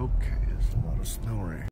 Okay, there's a lot of snow right.